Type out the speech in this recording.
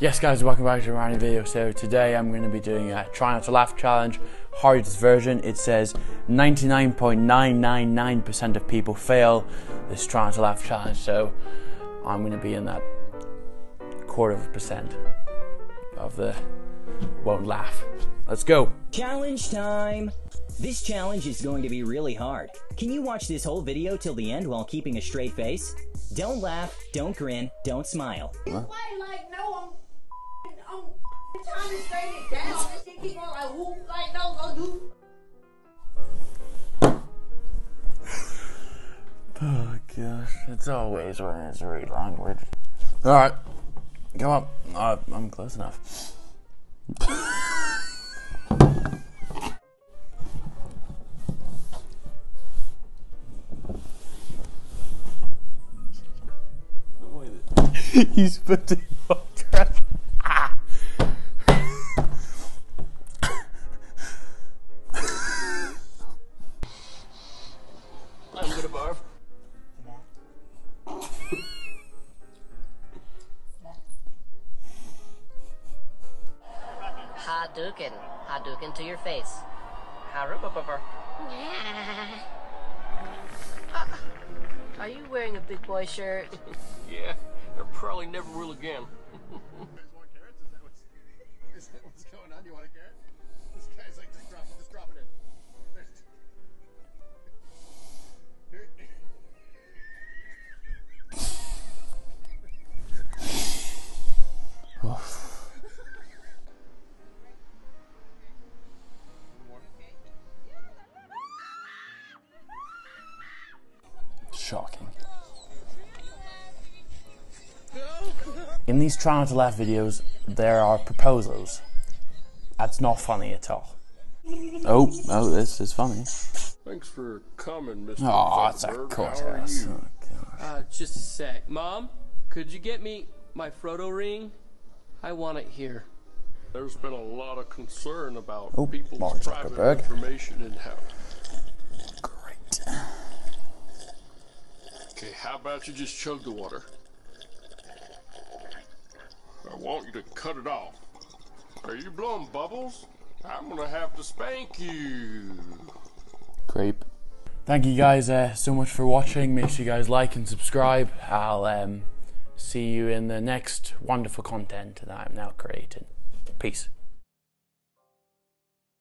Yes, guys, welcome back to a brand new video. So today I'm going to be doing a try not to laugh challenge, hardest version. It says 99.999% of people fail this try not to laugh challenge. So I'm going to be in that quarter of a percent of the won't laugh. Let's go. Challenge time! This challenge is going to be really hard. Can you watch this whole video till the end while keeping a straight face? Don't laugh, don't grin, don't smile. It's It. Oh gosh, it's always when it's read language. All right, come on. Uh, I'm close enough. He's putting on trash. I'm gonna barf. Hadouken. Hadouken to your face. Harubababa. Uh, are you wearing a big boy shirt? Yeah, I probably never will again. Shocking. In these try not to laugh videos, there are proposals. That's not funny at all. Oh, oh, this is funny. Thanks for coming, Mr. Oh, it's a Zuckerberg. How are courthouse. you? Oh. Uh, just a sec. Mom, could you get me my Frodo ring? I want it here. There's been a lot of concern about Oh, people's Mark private Zuckerberg. information in how. How about you just chug the water? I want you to cut it off. Are you blowing bubbles? I'm gonna have to spank you. Creep. Thank you guys uh, so much for watching. Make sure you guys like and subscribe. I'll um, see you in the next wonderful content that I'm now creating. Peace.